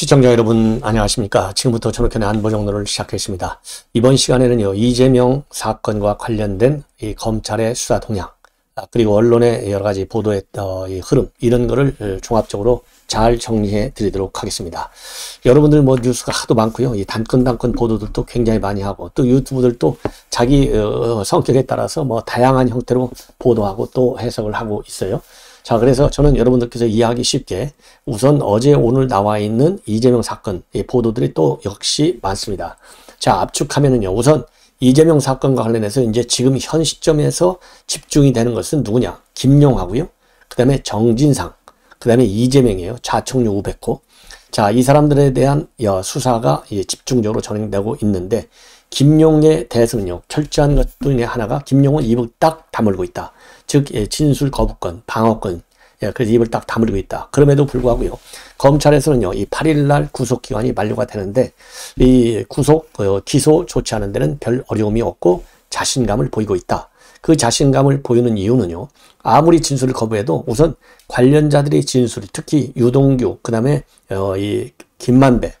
시청자 여러분 안녕하십니까? 지금부터 저녁견의 안보정로를 시작했습니다. 이번 시간에는요 이재명 사건과 관련된 이 검찰의 수사 동향 아, 그리고 언론의 여러 가지 보도의 어, 이 흐름 이런 거를 어, 종합적으로 잘 정리해 드리도록 하겠습니다. 여러분들 뭐 뉴스가 하도 많고요. 이 단건단건 보도들도 굉장히 많이 하고 또 유튜브들도 자기 어, 성격에 따라서 뭐 다양한 형태로 보도하고 또 해석을 하고 있어요 자, 그래서 저는 여러분들께서 이해하기 쉽게 우선 어제 오늘 나와 있는 이재명 사건 보도들이 또 역시 많습니다. 자, 압축하면은요. 우선 이재명 사건과 관련해서 이제 지금 현 시점에서 집중이 되는 것은 누구냐? 김용하고요. 그 다음에 정진상, 그 다음에 이재명이에요. 자청류 우백호. 자, 이 사람들에 대한 수사가 집중적으로 진행되고 있는데 김용에 대해서는요. 철저한 것 중에 하나가 김용은 입을 딱 다물고 있다. 즉 예, 진술 거부권, 방어권 예, 그래서 입을 딱 다물고 있다. 그럼에도 불구하고요. 검찰에서는요. 이 8일날 구속기간이 만료가 되는데 이 구속, 어, 기소 조치하는 데는 별 어려움이 없고 자신감을 보이고 있다. 그 자신감을 보이는 이유는요. 아무리 진술을 거부해도 우선 관련자들의 진술이 특히 유동규, 그 다음에 어, 이 김만배,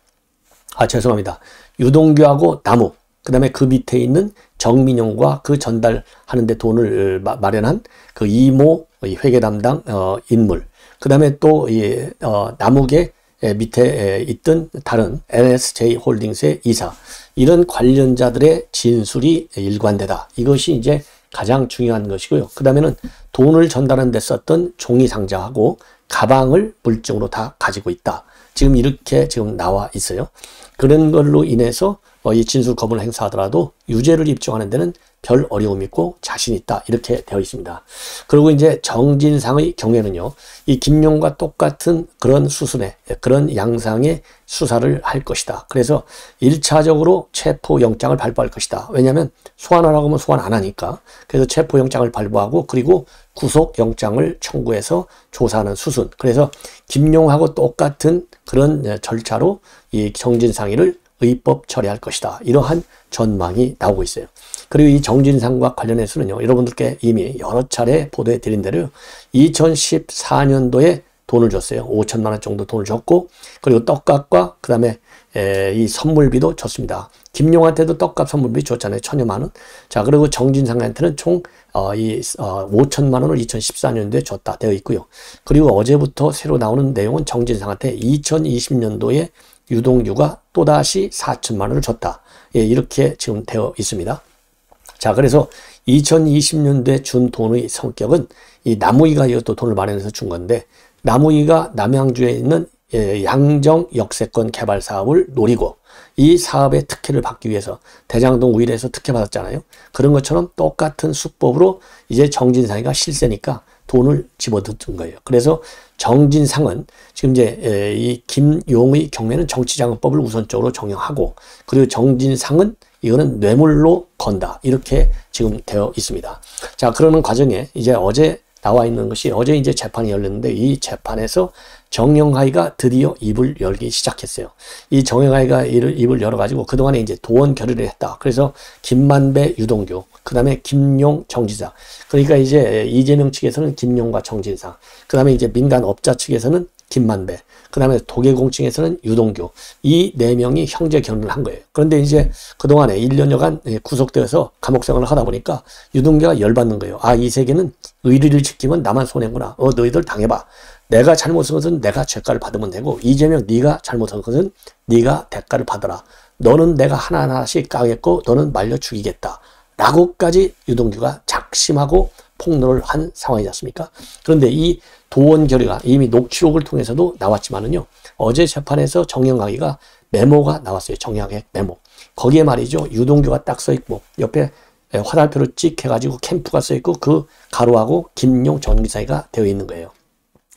아 죄송합니다. 유동규하고 나무, 그 다음에 그 밑에 있는 정민용과 그 전달하는데 돈을 마련한 그 이모 회계 담당 어, 인물. 그 다음에 또이 어, 나무계 밑에 있던 다른 NSJ 홀딩스의 이사. 이런 관련자들의 진술이 일관되다. 이것이 이제 가장 중요한 것이고요. 그 다음에는 돈을 전달하는 데 썼던 종이 상자하고 가방을 물증으로 다 가지고 있다 지금 이렇게 지금 나와 있어요. 그런 걸로 인해서 어, 이 진술 거부를 행사하더라도 유죄를 입증하는 데는 별 어려움이 있고 자신 있다 이렇게 되어 있습니다. 그리고 이제 정진상의 경우에는요. 이 김용과 똑같은 그런 수순에 그런 양상의 수사를 할 것이다. 그래서 1차적으로 체포영장을 발부할 것이다. 왜냐하면 소환하라고 하면 소환 안 하니까. 그래서 체포영장을 발부하고 그리고 구속영장을 청구해서 조사하는 수순. 그래서 김용하고 똑같은 그런 절차로 이 정진상이를 의법 처리할 것이다. 이러한 전망이 나오고 있어요. 그리고 이 정진상과 관련해서는요. 여러분들께 이미 여러 차례 보도해 드린 대로 2014년도에 돈을 줬어요. 5천만 원 정도 돈을 줬고 그리고 떡값과 그 다음에 이 선물비도 줬습니다. 김용한테도 떡값 선물비 줬잖아요. 천여만 원. 자 그리고 정진상한테는 총이 어, 어, 5천만 원을 2014년도에 줬다 되어 있고요. 그리고 어제부터 새로 나오는 내용은 정진상한테 2020년도에 유동규가 또다시 4천만 원을 줬다. 예, 이렇게 지금 되어 있습니다. 자, 그래서 2020년도에 준 돈의 성격은 이 나무위가 이것도 돈을 마련해서 준 건데 나무위가 남양주에 있는 예, 양정 역세권 개발 사업을 노리고 이 사업의 특혜를 받기 위해서 대장동 우일에서 특혜 받았잖아요. 그런 것처럼 똑같은 수법으로 이제 정진상이가 실세니까 돈을 집어넣은 거예요. 그래서 정진상은 지금 이제 이 김용의 경우에는 정치자금법을 우선적으로 적용하고 그리고 정진상은 이거는 뇌물로 건다 이렇게 지금 되어 있습니다. 자 그러는 과정에 이제 어제 나와 있는 것이 어제 이제 재판이 열렸는데 이 재판에서 정영하이가 드디어 입을 열기 시작했어요. 이 정영하이가 입을 열어가지고 그동안에 이제 도원 결의를 했다. 그래서 김만배, 유동규, 그 다음에 김용, 정지사. 그러니까 이제 이재명 측에서는 김용과 정진상. 그 다음에 이제 민간업자 측에서는 김만배. 그 다음에 도계공층에서는 유동규. 이 네 명이 형제 결혼을 한 거예요. 그런데 이제 그동안에 1년여간 예, 구속되어서 감옥 생활을 하다 보니까 유동규가 열받는 거예요. 아, 이 세계는 의리를 지키면 나만 손해구나. 어, 너희들 당해봐. 내가 잘못한 것은 내가 죄가를 받으면 되고 이재명 네가 잘못한 것은 네가 대가를 받아라. 너는 내가 하나하나씩 까겠고 너는 말려 죽이겠다. 라고까지 유동규가 작심하고 폭로를 한 상황이지 않습니까? 그런데 이 도원 결의가 이미 녹취록을 통해서도 나왔지만은요. 어제 재판에서 정영학이가 메모가 나왔어요. 정영학의 메모. 거기에 말이죠. 유동규가 딱 써 있고 옆에 화살표를 찍 해가지고 캠프가 써 있고 그 가로하고 김용 전기사가 되어 있는 거예요.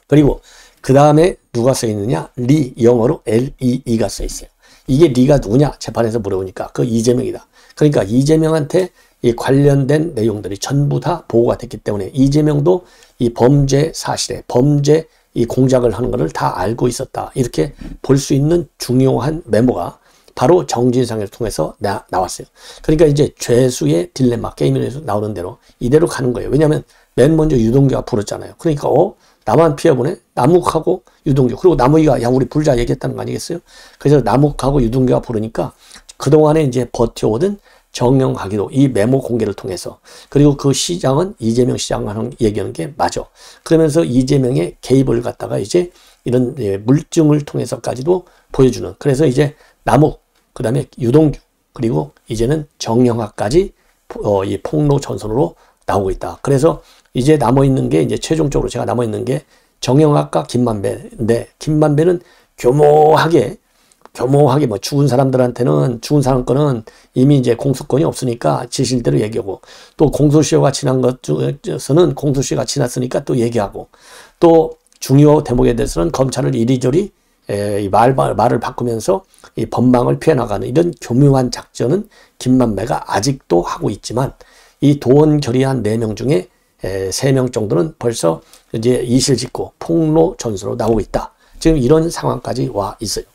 그리고 그 다음에 누가 써 있느냐? 리 영어로 L-E-E가 써 있어요. 이게 리가 누구냐? 재판에서 물어보니까 그 이재명이다. 그러니까 이재명한테 이 관련된 내용들이 전부 다 보고가 됐기 때문에 이재명도 이 범죄 사실에 범죄 이 공작을 하는 것을 다 알고 있었다. 이렇게 볼 수 있는 중요한 메모가 바로 정진상을 통해서 나, 나왔어요. 그러니까 이제 죄수의 딜레마 게임에서 나오는 대로 이대로 가는 거예요. 왜냐하면 맨 먼저 유동규가 불었잖아요. 그러니까 어 나만 피해보네? 남욱하고 유동규. 그리고 남욱이가, 야, 우리 불자 얘기했다는 거 아니겠어요? 그래서 남욱하고 유동규가 부르니까 그동안에 이제 버텨오던 정영하기도 이 메모 공개를 통해서 그리고 그 시장은 이재명 시장 하는 얘기하는 게 맞아. 그러면서 이재명의 개입을 갖다가 이제 이런 예, 물증을 통해서까지도 보여주는 그래서 이제 남욱 그다음에 유동규 그리고 이제는 정영학까지 어, 이 폭로 전선으로 나오고 있다. 그래서 이제 남아 있는 게 이제 최종적으로 제가 남아 있는 게 정영학과 김만배인데 김만배는 교모하게 교모하게 뭐 죽은 사람들한테는 죽은 사람 거는 이미 이제 공소권이 없으니까 지실대로 얘기하고 또 공소시효가 지난 것 중에서는 공소시효가 지났으니까 또 얘기하고 또 중요 대목에 대해서는 검찰을 이리저리 이 말, 말을 바꾸면서 이 법망을 피해 나가는 이런 교묘한 작전은 김만배가 아직도 하고 있지만 이 도원 결의한 4명 중에 3명 정도는 벌써 이제 이실 짓고 폭로 전수로 나오고 있다. 지금 이런 상황까지 와 있어요.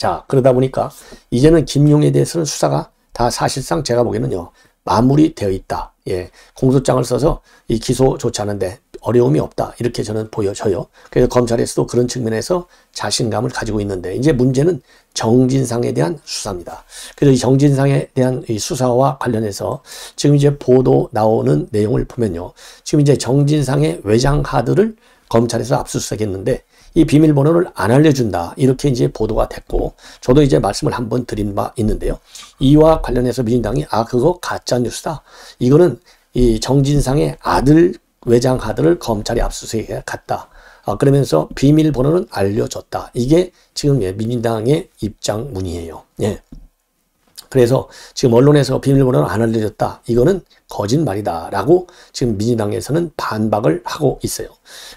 자, 그러다 보니까 이제는 김용에 대해서는 수사가 다 사실상 제가 보기에는요, 마무리되어 있다. 예. 공소장을 써서 이 기소 좋지 않은데 어려움이 없다. 이렇게 저는 보여져요. 그래서 검찰에서도 그런 측면에서 자신감을 가지고 있는데 이제 문제는 정진상에 대한 수사입니다. 그래서 이 정진상에 대한 이 수사와 관련해서 지금 이제 보도 나오는 내용을 보면요. 지금 이제 정진상의 외장 하드를 검찰에서 압수수색했는데 이 비밀번호를 안 알려준다. 이렇게 이제 보도가 됐고, 저도 이제 말씀을 한번 드린 바 있는데요. 이와 관련해서 민주당이, 아, 그거 가짜뉴스다. 이거는 이 정진상의 아들, 외장 아들을 검찰이 압수수색해 갔다. 아, 그러면서 비밀번호는 알려줬다. 이게 지금 예, 민주당의 입장문이에요. 예. 그래서 지금 언론에서 비밀번호를 안 알려줬다. 이거는 거짓말이다. 라고 지금 민주당에서는 반박을 하고 있어요.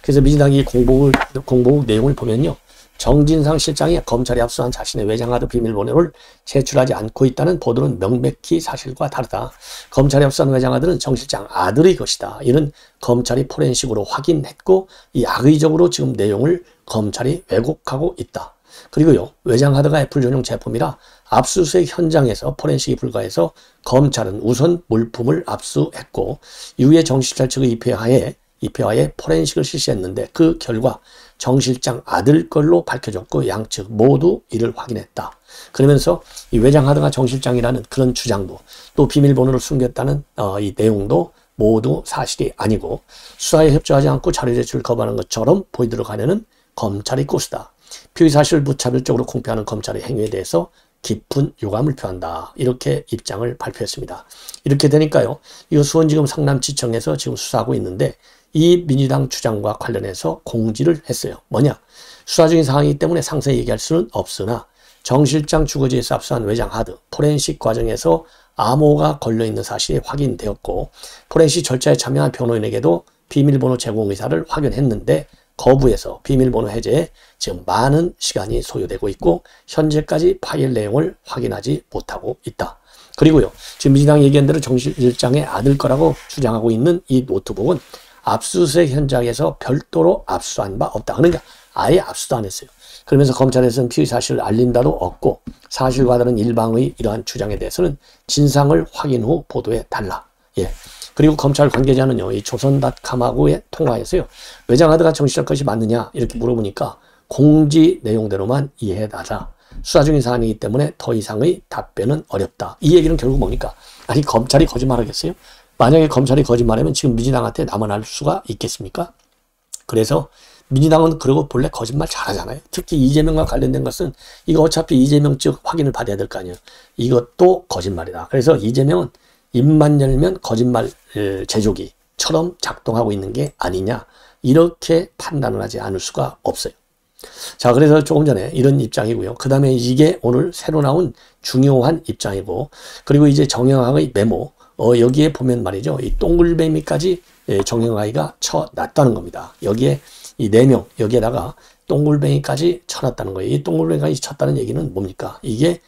그래서 민주당이 공보국, 공보국 내용을 보면요. 정진상 실장이 검찰이 압수한 자신의 외장하드 비밀번호를 제출하지 않고 있다는 보도는 명백히 사실과 다르다. 검찰이 압수한 외장하드는 정 실장 아들의 것이다. 이는 검찰이 포렌식으로 확인했고 이 악의적으로 지금 내용을 검찰이 왜곡하고 있다. 그리고요, 외장하드가 애플 전용 제품이라 압수수색 현장에서 포렌식이 불가해서 검찰은 우선 물품을 압수했고 이후에 정 실장 측의 입회하에 입회하에 포렌식을 실시했는데 그 결과 정 실장 아들 걸로 밝혀졌고 양측 모두 이를 확인했다. 그러면서 이 외장 하드가 정 실장이라는 그런 주장도 또 비밀번호를 숨겼다는 어, 이 내용도 모두 사실이 아니고 수사에 협조하지 않고 자료 제출을 거부하는 것처럼 보이도록 하려는 검찰의 꼬수다. 피의 사실을 무차별적으로 공표하는 검찰의 행위에 대해서 깊은 유감을 표한다. 이렇게 입장을 발표했습니다. 이렇게 되니까요. 이거 수원지검 상남지청에서 지금 수사하고 있는데 이 민주당 주장과 관련해서 공지를 했어요. 뭐냐? 수사 중인 상황이기 때문에 상세히 얘기할 수는 없으나 정 실장 주거지에서 압수한 외장 하드 포렌식 과정에서 암호가 걸려있는 사실이 확인되었고 포렌식 절차에 참여한 변호인에게도 비밀번호 제공 의사를 확인했는데 거부해서 비밀번호 해제에 지금 많은 시간이 소요되고 있고 현재까지 파일 내용을 확인하지 못하고 있다. 그리고요. 지금 민주당 얘기한 대로 정실장의 아들 거라고 주장하고 있는 이 노트북은 압수수색 현장에서 별도로 압수한 바 없다. 그러니까 아예 압수도 안 했어요. 그러면서 검찰에서는 피의 사실을 알린다도 없고 사실과 다른 일방의 이러한 주장에 대해서는 진상을 확인 후 보도해 달라. 예. 그리고 검찰 관계자는요, 이 조선닷컴하고의 통화에서요, 외장하드가 정치적 것이 맞느냐, 이렇게 물어보니까 공지 내용대로만 이해해달라. 수사 중인 사안이기 때문에 더 이상의 답변은 어렵다. 이 얘기는 결국 뭡니까? 아니, 검찰이 거짓말하겠어요? 만약에 검찰이 거짓말하면 지금 민주당한테 남아날 수가 있겠습니까? 그래서 민주당은 그러고 본래 거짓말 잘하잖아요. 특히 이재명과 관련된 것은 이거 어차피 이재명 측 확인을 받아야 될 거 아니에요. 이것도 거짓말이다. 그래서 이재명은 입만 열면 거짓말 제조기처럼 작동하고 있는 게 아니냐 이렇게 판단을 하지 않을 수가 없어요. 자 그래서 조금 전에 이런 입장이고요. 그 다음에 이게 오늘 새로 나온 중요한 입장이고 그리고 이제 정영학의 메모 어, 여기에 보면 말이죠. 이 동글뱀이까지 정영학이가 쳐놨다는 겁니다. 여기에 이 네 명 여기에다가 동글뱅이까지 쳐놨다는 거예요. 이 동글뱅이까지 쳤다는 얘기는 뭡니까? 이게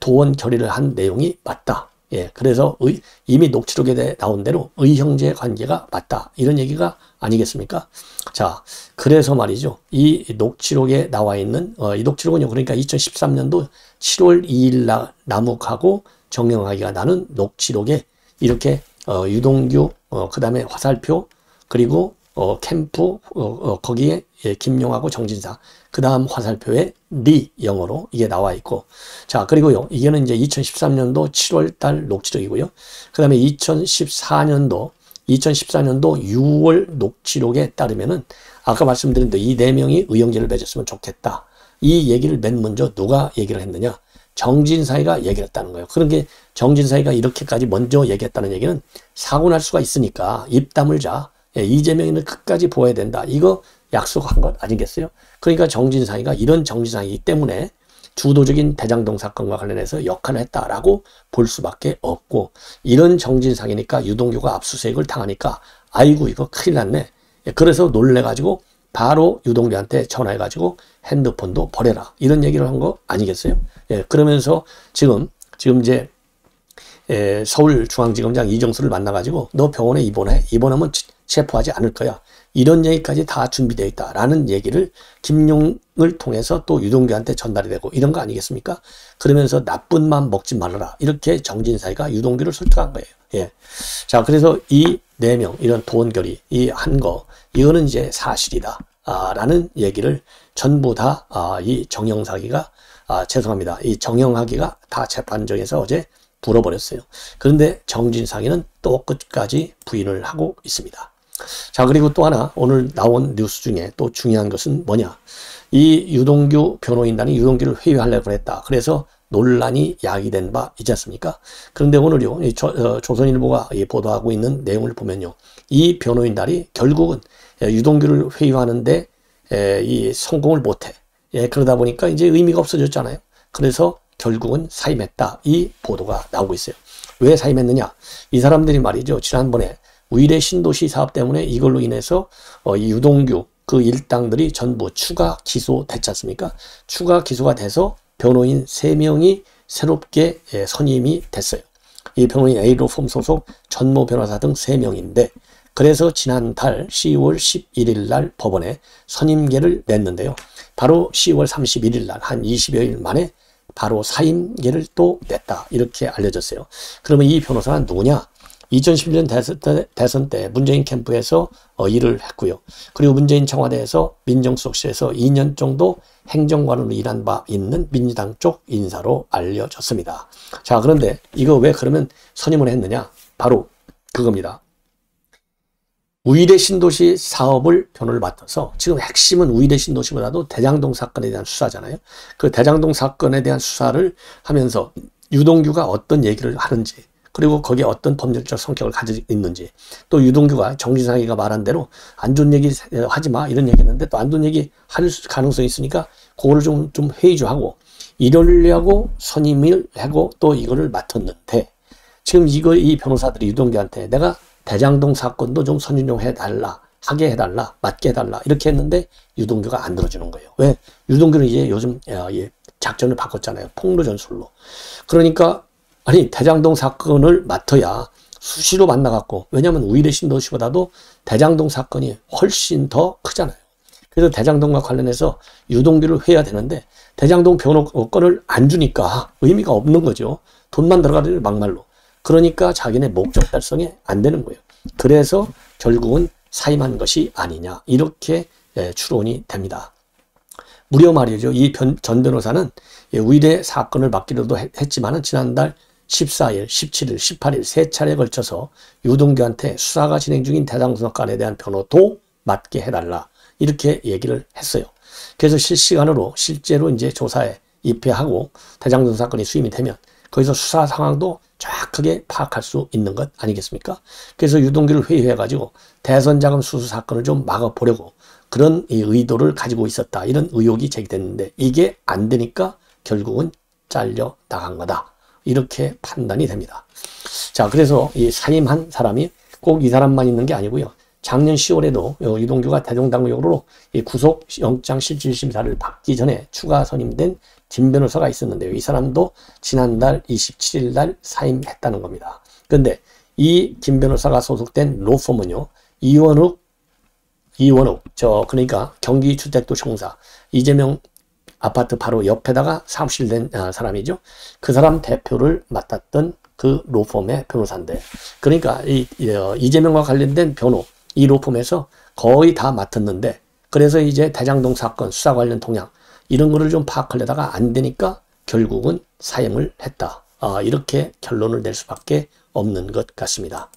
도원 결의를 한 내용이 맞다. 예, 그래서 의, 이미 녹취록에 나온 대로 의형제 관계가 맞다. 이런 얘기가 아니겠습니까? 자, 그래서 말이죠. 이 녹취록에 나와 있는, 어, 이 녹취록은요, 그러니까 2013년도 7월 2일 날 남욱하고 정영하기가 나는 녹취록에 이렇게, 어, 유동규, 어, 그 다음에 화살표, 그리고 어, 캠프 어, 어, 거기에 예, 김용하고 정진사 그 다음 화살표에 리 영어로 이게 나와 있고 자 그리고요 이게는 이제 2013년도 7월달 녹취록이고요 그 다음에 2014년도 2014년도 6월 녹취록에 따르면은 아까 말씀드린 대로 이 네 명이 의형제를 맺었으면 좋겠다. 이 얘기를 맨 먼저 누가 얘기를 했느냐? 정진사이가 얘기를 했다는 거예요. 그런 게 정진사이가 이렇게까지 먼저 얘기했다는 얘기는 사고 날 수가 있으니까 입 다물자. 예, 이재명이는 끝까지 보아야 된다. 이거 약속한 것 아니겠어요? 그러니까 정진사이가 이런 정진사이기 때문에 주도적인 대장동 사건과 관련해서 역할을 했다라고 볼 수밖에 없고 이런 정진상이니까 유동규가 압수수색을 당하니까 아이고 이거 큰일 났네. 예, 그래서 놀래가지고 바로 유동규한테 전화해가지고 핸드폰도 버려라 이런 얘기를 한 거 아니겠어요? 예, 그러면서 지금 지금 이제 예, 서울중앙지검장 이정수를 만나가지고 너 병원에 입원해 입원하면 체포하지 않을 거야 이런 얘기까지 다 준비되어 있다라는 얘기를 김용을 통해서 또 유동규한테 전달이 되고 이런 거 아니겠습니까? 그러면서 나쁜 맘 먹지 말아라 이렇게 정진사이가 유동규를 설득한 거예요. 예. 자 그래서 이 네 명 이런 도원결이 이 한 거 이거는 이제 사실이다. 아, 라는 얘기를 전부 다이 아, 정영사기가 아, 죄송합니다. 이 정영하기가 다 재판정에서 어제 불어버렸어요. 그런데 정진상이는 또 끝까지 부인을 하고 있습니다. 자 그리고 또 하나 오늘 나온 뉴스 중에 또 중요한 것은 뭐냐? 이 유동규 변호인단이 유동규를 회유하려고 했다. 그래서 논란이 야기된 바 있지 않습니까? 그런데 오늘요 이 조, 어, 조선일보가 보도하고 있는 내용을 보면요 이 변호인단이 결국은 유동규를 회유하는데 에, 이 성공을 못해. 예, 그러다 보니까 이제 의미가 없어졌잖아요. 그래서 결국은 사임했다 이 보도가 나오고 있어요 왜 사임했느냐 이 사람들이 말이죠 지난번에 위례 신도시 사업 때문에 이걸로 인해서 어, 이 유동규 그 일당들이 전부 추가 기소됐지 않습니까? 추가 기소가 돼서 변호인 3명이 새롭게 예, 선임이 됐어요. 이 변호인 A로폼 소속 전모 변호사 등 3명인데 그래서 지난달 10월 11일 날 법원에 선임계를 냈는데요. 바로 10월 31일 날 한 20여일 만에 바로 사임계를 또 냈다. 이렇게 알려졌어요. 그러면 이 변호사는 누구냐? 2011년 대선 때, 문재인 캠프에서 어, 일을 했고요. 그리고 문재인 청와대에서 민정수석실에서 2년 정도 행정관으로 일한 바 있는 민주당 쪽 인사로 알려졌습니다. 자, 그런데 이거 왜 그러면 선임을 했느냐? 바로 그겁니다. 우이대 신도시 사업을 변호를 맡아서 지금 핵심은 우이대 신도시보다도 대장동 사건에 대한 수사잖아요. 그 대장동 사건에 대한 수사를 하면서 유동규가 어떤 얘기를 하는지 그리고 거기에 어떤 법률적 성격을 가지고 있는지 또 유동규가 정진상이가 말한 대로 안 좋은 얘기 하지 마 이런 얘기 했는데 또 안 좋은 얘기 할 가능성이 있으니까 그거를 좀, 좀 회의주하고 이러려고 선임을 하고 또 이거를 맡았는데 지금 이거 이 변호사들이 유동규한테 내가 대장동 사건도 좀 선임 해달라 하게 해달라 맡게 해달라 이렇게 했는데 유동규가 안 들어주는 거예요 왜 유동규는 이제 요즘 작전을 바꿨잖아요 폭로 전술로 그러니까 아니 대장동 사건을 맡아야 수시로 만나갖고 왜냐하면 우일의 신도시보다도 대장동 사건이 훨씬 더 크잖아요. 그래서 대장동과 관련해서 유동규를 해야 되는데 대장동 변호권을 안 주니까 의미가 없는 거죠. 돈만 들어가는 막말로. 그러니까 자기네 목적 달성에 안 되는 거예요. 그래서 결국은 사임한 것이 아니냐 이렇게 예, 추론이 됩니다. 무려 말이죠. 이 전 변호사는 우일의 사건을 맡기로도 했지만 지난달 14일, 17일, 18일 세 차례에 걸쳐서 유동규한테 수사가 진행 중인 대장수사관에 대한 변호도 맡게 해달라 이렇게 얘기를 했어요. 그래서 실시간으로 실제로 이제 조사에 입회하고 대장동 사건이 수임이 되면 거기서 수사 상황도 정확하게 파악할 수 있는 것 아니겠습니까? 그래서 유동규를 회의해가지고 대선 자금 수수 사건을 좀 막아보려고 그런 의도를 가지고 있었다. 이런 의혹이 제기됐는데 이게 안 되니까 결국은 잘려 나간 거다. 이렇게 판단이 됩니다. 자, 그래서 이 사임한 사람이 꼭 이 사람만 있는 게 아니고요. 작년 10월에도 유동규가 대종당역으로 구속 영장 실질 심사를 받기 전에 추가 선임된 김 변호사가 있었는데요. 이 사람도 지난달 27일 날 사임했다는 겁니다. 그런데 이 김 변호사가 소속된 로펌은요. 이원욱 이원욱 저 그러니까 경기주택도시공사 이재명 아파트 바로 옆에다가 사무실 된 아, 사람이죠. 그 사람 대표를 맡았던 그 로펌의 변호사인데 그러니까 이, 어, 이재명과 관련된 변호 이 로펌에서 거의 다 맡았는데 그래서 이제 대장동 사건 수사 관련 동향 이런 거를 좀 파악하려다가 안 되니까 결국은 사형을 했다. 아, 이렇게 결론을 낼 수밖에 없는 것 같습니다.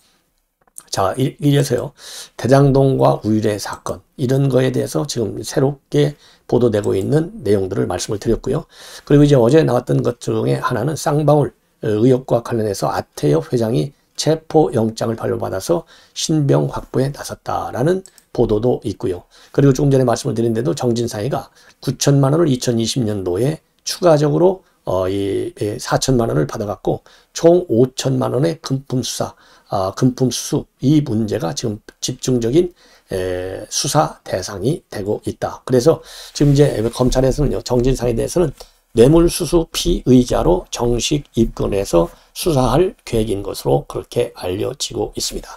자, 이래서요. 대장동과 우유래 사건 이런 거에 대해서 지금 새롭게 보도되고 있는 내용들을 말씀을 드렸고요. 그리고 이제 어제 나왔던 것 중에 하나는 쌍방울 의혹과 관련해서 아태엽 회장이 체포영장을 발부받아서 신병 확보에 나섰다라는 보도도 있고요. 그리고 조금 전에 말씀을 드린 데도 정진상이가 9천만 원을 2020년도에 추가적으로 어, 이 4천만 원을 받아갖고 총 5천만 원의 금품 수사, 아, 금품 수수 이 문제가 지금 집중적인 에, 수사 대상이 되고 있다. 그래서 지금 이제 검찰에서는요 정진상에 대해서는 뇌물수수 피의자로 정식 입건해서 수사할 계획인 것으로 그렇게 알려지고 있습니다.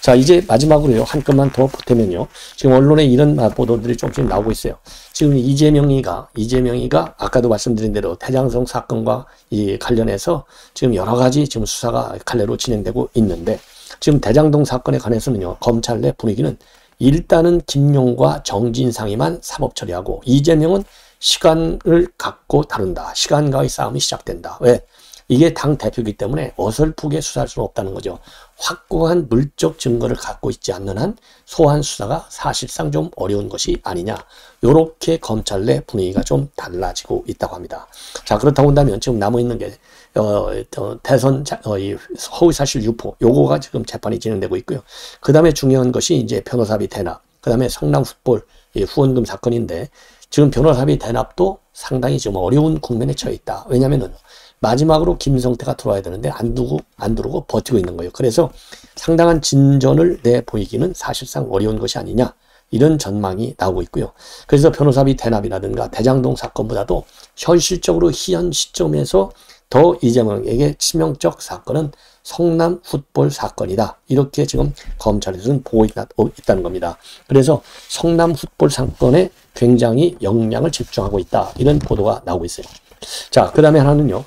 자, 이제 마지막으로요. 한 건만 더 보태면요. 지금 언론에 이런 보도들이 조금씩 나오고 있어요. 지금 이재명이가, 이재명이가 아까도 말씀드린 대로 태장성 사건과 이 관련해서 지금 여러 가지 지금 수사가 갈래로 진행되고 있는데 지금 대장동 사건에 관해서는요. 검찰 내 분위기는 일단은 김용과 정진상이만 사법 처리하고 이재명은 시간을 갖고 다룬다. 시간과의 싸움이 시작된다. 왜? 이게 당 대표이기 때문에 어설프게 수사할 수는 없다는 거죠. 확고한 물적 증거를 갖고 있지 않는 한 소환 수사가 사실상 좀 어려운 것이 아니냐. 요렇게 검찰 내 분위기가 좀 달라지고 있다고 합니다. 자, 그렇다고 한다면 지금 남아있는 게, 어, 어, 대선, 자, 어, 이 허위 사실 유포, 요거가 지금 재판이 진행되고 있고요. 그 다음에 중요한 것이 이제 변호사비 대납, 그 다음에 성남 풋볼 후원금 사건인데 지금 변호사비 대납도 상당히 지금 어려운 국면에 처해 있다. 왜냐면은 마지막으로 김성태가 들어와야 되는데 안 두고 안 들어오고 버티고 있는 거예요. 그래서 상당한 진전을 내 보이기는 사실상 어려운 것이 아니냐. 이런 전망이 나오고 있고요. 그래서 변호사비 대납이라든가 대장동 사건보다도 현실적으로 현 시점에서 더 이재명에게 치명적 사건은 성남 풋볼 사건이다. 이렇게 지금 검찰에서는 보고 있다, 는 겁니다. 그래서 성남 풋볼 사건에 굉장히 역량을 집중하고 있다. 이런 보도가 나오고 있어요. 자, 그 다음에 하나는요.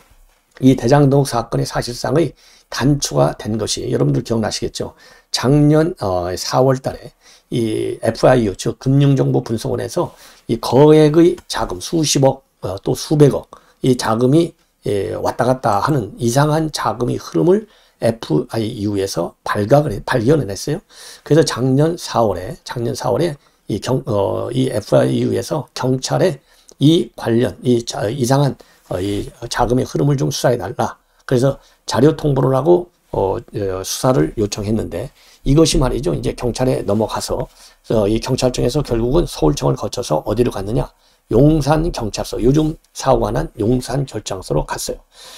이 대장동 사건의 사실상의 단초가 된 것이 여러분들 기억나시겠죠? 작년 어, 4월 달에 이 FIU, 즉 금융정보분석원에서 이 거액의 자금, 수십억, 어, 또 수백억, 이 자금이 예, 왔다 갔다 하는 이상한 자금의 흐름을 FIU에서 발각을, 발견을 했어요. 그래서 작년 4월에, 작년 4월에 이 경, 어, 이 FIU에서 경찰에 이 관련, 이 자, 이상한 어, 이 자금의 흐름을 좀 수사해 달라. 그래서 자료 통보를 하고 어, 어, 수사를 요청했는데 이것이 말이죠. 이제 경찰에 넘어가서 어, 이 경찰청에서 결국은 서울청을 거쳐서 어디로 갔느냐? 용산 경찰서, 요즘 사고가 난 용산 결장서로 갔어요.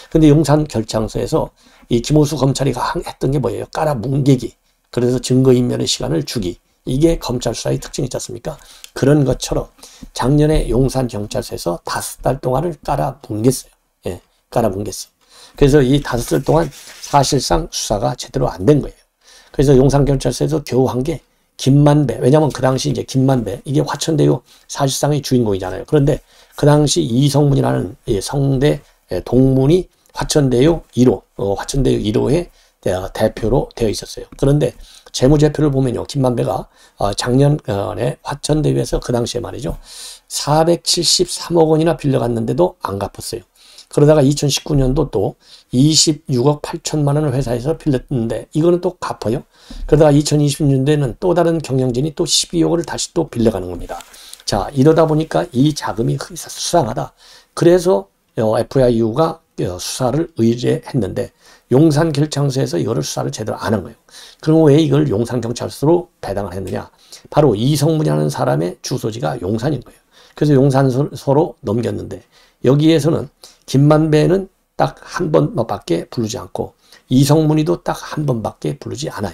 근데 용산 결장서에서 이 김호수 검찰이 했던 게 뭐예요? 깔아 뭉개기. 그래서 증거인멸의 시간을 주기. 이게 검찰 수사의 특징이 있지 않습니까? 그런 것처럼 작년에 용산 경찰서에서 다섯 달 동안을 깔아 뭉갰어요. 예, 깔아 뭉갰어요. 그래서 이 다섯 달 동안 사실상 수사가 제대로 안 된 거예요. 그래서 용산 경찰서에서 겨우 한 게 김만배. 왜냐면 그 당시 이제 김만배 이게 화천대유 사실상의 주인공이잖아요. 그런데 그 당시 이성문이라는 성대 동문이 화천대유 1호, 어, 화천대유 1호의 대표로 되어 있었어요. 그런데 재무제표를 보면요. 김만배가 어, 작년에 화천대유에서 그 당시에 말이죠. 473억 원이나 빌려갔는데도 안 갚았어요. 그러다가 2019년도 또 26억 8천만 원을 회사에서 빌렸는데 이거는 또 갚아요. 그러다가 2020년도에는 또 다른 경영진이 또 12억을 다시 또 빌려가는 겁니다. 자 이러다 보니까 이 자금이 수상하다. 그래서 FIU가 어, 수사를 의뢰했는데 용산 결창서에서 이거를 수사를 제대로 안 한 거예요. 그럼 왜 이걸 용산 경찰서로 배당을 했느냐? 바로 이성문이라는 사람의 주소지가 용산인 거예요. 그래서 용산서로 넘겼는데 여기에서는 김만배는 딱 한 번밖에 부르지 않고 이성문이도 딱 한 번밖에 부르지 않아요.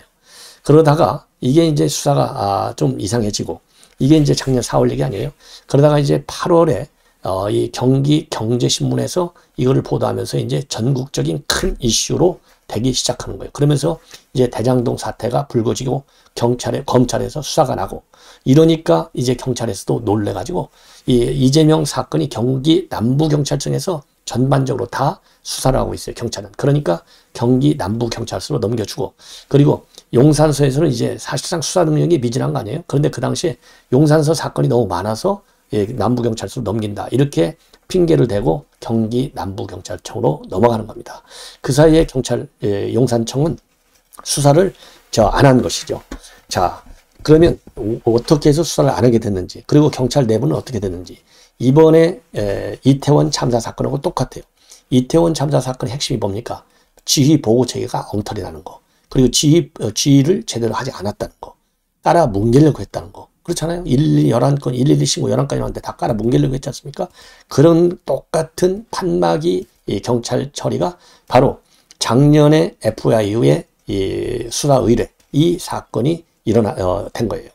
그러다가 이게 이제 수사가 아, 좀 이상해지고 이게 이제 작년 4월 얘기 아니에요. 그러다가 이제 8월에 어, 이 경기 경제신문에서 이거를 보도하면서 이제 전국적인 큰 이슈로 되기 시작하는 거예요. 그러면서 이제 대장동 사태가 불거지고 경찰에 검찰에서 수사가 나고 이러니까 이제 경찰에서도 놀래가지고 이 이재명 사건이 경기 남부경찰청에서 전반적으로 다 수사를 하고 있어요. 경찰은. 그러니까 경기 남부경찰서로 넘겨주고 그리고 용산서에서는 이제 사실상 수사 능력이 미진한 거 아니에요? 그런데 그 당시에 용산서 사건이 너무 많아서 예, 남부경찰서로 넘긴다. 이렇게 핑계를 대고 경기 남부경찰청으로 넘어가는 겁니다. 그 사이에 경찰 예, 용산청은 수사를 저 안 한 것이죠. 자, 그러면 어떻게 해서 수사를 안 하게 됐는지 그리고 경찰 내부는 어떻게 됐는지 이번에 에, 이태원 참사 사건하고 똑같아요. 이태원 참사 사건의 핵심이 뭡니까? 지휘 보고 체계가 엉터리 나는 거. 그리고 지휘, 어, 지휘를 제대로 하지 않았다는 거. 깔아 뭉개려고 했다는 거. 그렇잖아요. 112, 11건, 112 신고 11건이 나왔는데 다 깔아 뭉개려고 했지 않습니까? 그런 똑같은 판막이 이 경찰 처리가 바로 작년에 FIU의 이 수사 의뢰, 이 사건이 일어나, 어, 된 거예요.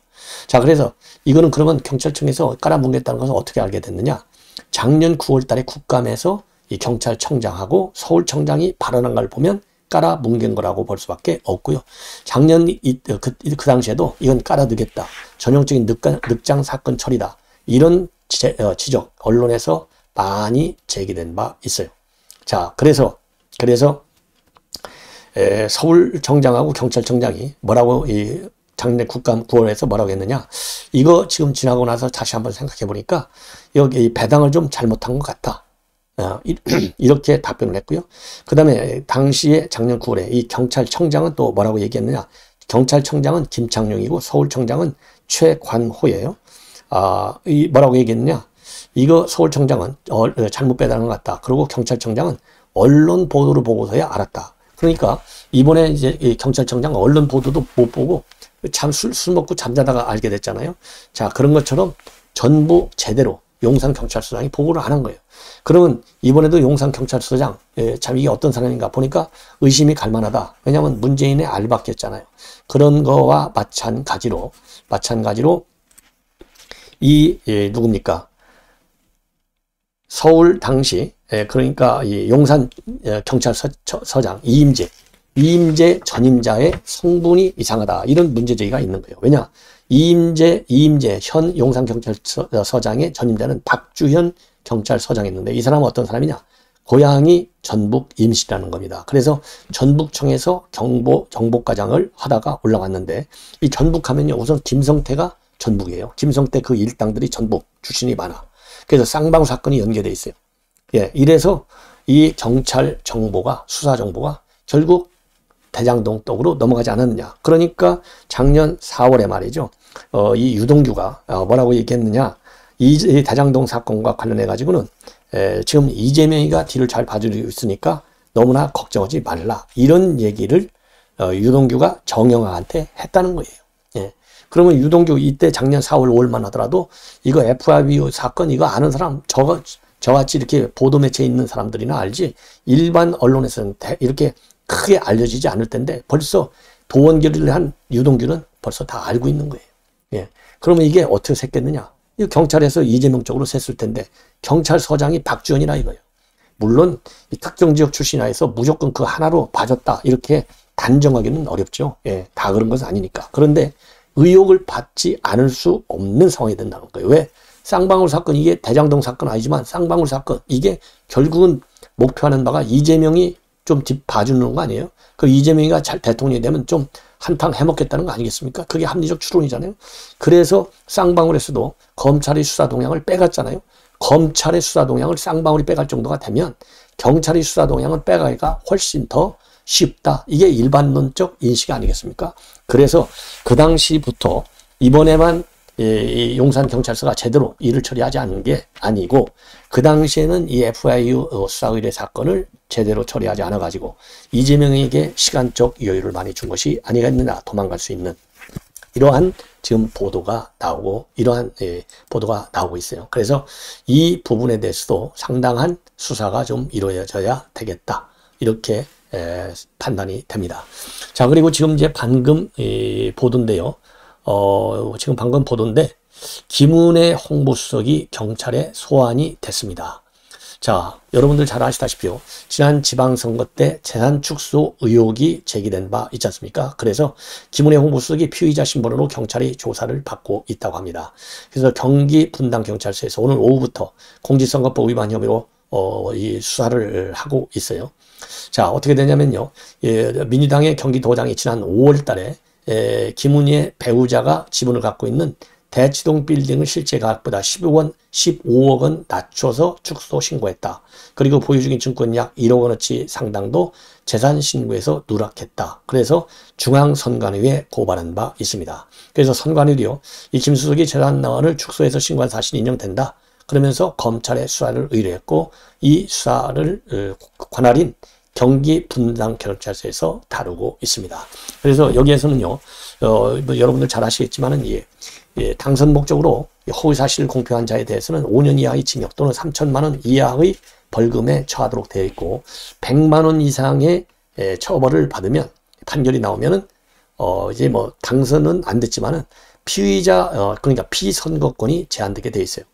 자, 그래서 이거는 그러면 경찰청에서 깔아 뭉갰다는 것을 어떻게 알게 됐느냐? 작년 9월 달에 국감에서 이 경찰청장하고 서울청장이 발언한 걸 보면 깔아 뭉갠 거라고 볼 수밖에 없고요. 작년 이, 그, 그 당시에도 이건 깔아두겠다. 전형적인 늑장, 늑장 사건 처리다. 이런 지, 어, 지적 언론에서 많이 제기된 바 있어요. 자, 그래서 그래서 에, 서울청장하고 경찰청장이 뭐라고 이 작년 국감 9월에서 뭐라고 했느냐 이거 지금 지나고 나서 다시 한번 생각해 보니까 여기 배당을 좀 잘못한 것 같다. 어, 이렇게 답변을 했고요. 그 다음에 당시에 작년 9월에 이 경찰청장은 또 뭐라고 얘기했느냐. 경찰청장은 김창룡이고 서울청장은 최관호예요. 아, 이 뭐라고 얘기했느냐. 이거 서울청장은 어, 어 잘못 빼달은 것 같다. 그리고 경찰청장은 언론 보도를 보고서야 알았다. 그러니까 이번에 이제 경찰청장 언론 보도도 못 보고 잠술 술 먹고 잠자다가 알게 됐잖아요. 자 그런 것처럼 전부 제대로 용산경찰서장이 보고를 안 한 거예요. 그러면 이번에도 용산경찰서장, 예, 참 이게 어떤 사람인가 보니까 의심이 갈 만하다. 왜냐하면 문재인의 알바뀌었잖아요. 그런 거와 마찬가지로, 마찬가지로 이, 예, 누굽니까? 서울 당시, 예, 그러니까 이 용산 예, 경찰서장 이임재, 이임재 전임자의 성분이 이상하다. 이런 문제제기가 있는 거예요. 왜냐? 이임재, 이임재 현 용산경찰서장의 전임자는 박주현 경찰서장이었는데 이 사람은 어떤 사람이냐? 고향이 전북 임시라는 겁니다. 그래서 전북청에서 경보, 정보과장을 하다가 올라왔는데 이 전북 하면요. 우선 김성태가 전북이에요. 김성태 그 일당들이 전북 출신이 많아. 그래서 쌍방 사건이 연계돼 있어요. 예, 이래서 이 경찰 정보가 수사 정보가 결국 대장동 쪽으로 넘어가지 않았느냐. 그러니까 작년 4월에 말이죠. 어, 이 유동규가 어, 뭐라고 얘기했느냐. 이 대장동 사건과 관련해 가지고는 에, 지금 이재명이가 뒤를 잘 봐주고 있으니까 너무나 걱정하지 말라. 이런 얘기를 어, 유동규가 정영아한테 했다는 거예요. 예. 그러면 유동규 이때 작년 4월 5월만 하더라도 이거 FIU 사건 이거 아는 사람 저 저같이 이렇게 보도 매체에 있는 사람들이나 알지 일반 언론에서는 이렇게 크게 알려지지 않을 텐데 벌써 도원결의를 한 유동규는 벌써 다 알고 있는 거예요. 예. 그러면 이게 어떻게 샜겠느냐? 경찰에서 이재명 쪽으로 샜을 텐데 경찰서장이 박주현이라 이거예요. 물론 특정 지역 출신이라서 무조건 그 하나로 봐줬다 이렇게 단정하기는 어렵죠. 예, 다 그런 것은 아니니까. 그런데 의혹을 받지 않을 수 없는 상황이 된다는 거예요. 왜? 쌍방울 사건 이게 대장동 사건 아니지만 쌍방울 사건 이게 결국은 목표하는 바가 이재명이 좀뒷 봐주는 거 아니에요? 그 이재명이가 잘 대통령이 되면 좀 한탕 해먹겠다는 거 아니겠습니까? 그게 합리적 추론이잖아요. 그래서 쌍방울에서도 검찰의 수사 동향을 빼갔잖아요. 검찰의 수사 동향을 쌍방울이 빼갈 정도가 되면 경찰의 수사 동향은 빼가기가 훨씬 더 쉽다. 이게 일반론적 인식 아니겠습니까? 그래서 그 당시부터 이번에만 용산 경찰서가 제대로 일을 처리하지 않은 게 아니고 그 당시에는 이 FIU 수사 의뢰 사건을 제대로 처리하지 않아 가지고 이재명에게 시간적 여유를 많이 준 것이 아니겠느냐 도망갈 수 있는 이러한 지금 보도가 나오고 이러한 예, 보도가 나오고 있어요. 그래서 이 부분에 대해서도 상당한 수사가 좀 이루어져야 되겠다. 이렇게 에, 판단이 됩니다. 자 그리고 지금 이제 방금 이 보도인데요. 어, 지금 방금 보도인데 김은혜 홍보수석이 경찰에 소환이 됐습니다. 자, 여러분들 잘 아시다시피요. 지난 지방선거 때 재산 축소 의혹이 제기된 바 있지 않습니까? 그래서 김은혜 홍보수석이 피의자 신분으로 경찰이 조사를 받고 있다고 합니다. 그래서 경기 분당경찰서에서 오늘 오후부터 공직선거법 위반 혐의로 어, 이 수사를 하고 있어요. 자, 어떻게 되냐면요. 예, 민주당의 경기도장이 지난 5월 달에 에, 김은희의 배우자가 지분을 갖고 있는 대치동 빌딩을 실제 가격보다 15원, 15억 원 낮춰서 축소 신고했다. 그리고 보유 중인 증권 약 1억 원어치 상당도 재산 신고에서 누락했다. 그래서 중앙선관위에 고발한 바 있습니다. 그래서 선관위도요, 이 김수석이 재산을 축소해서 신고한 사실이 인정된다. 그러면서 검찰에 수사를 의뢰했고 이 수사를 어, 관할인 경기 분당 경찰서에서 다루고 있습니다. 그래서 여기에서는요, 어, 뭐 여러분들 잘 아시겠지만은 예, 예, 당선 목적으로 허위 사실을 공표한 자에 대해서는 5년 이하의 징역 또는 3천만 원 이하의 벌금에 처하도록 되어 있고 100만 원 이상의 예, 처벌을 받으면 판결이 나오면은 어 이제 뭐 당선은 안 됐지만은 피의자 어 그러니까 피선거권이 제한되게 돼 있어요.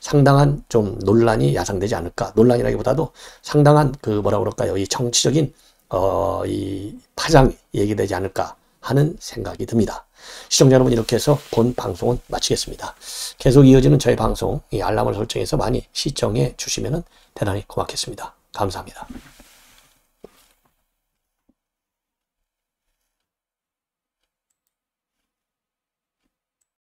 상당한 좀 논란이 야상되지 않을까. 논란이라기보다도 상당한 그 뭐라 그럴까요? 이 정치적인 어 이 파장이 얘기되지 않을까 하는 생각이 듭니다. 시청자 여러분 이렇게 해서 본 방송은 마치겠습니다. 계속 이어지는 저희 방송 이 알람을 설정해서 많이 시청해 주시면 대단히 고맙겠습니다. 감사합니다.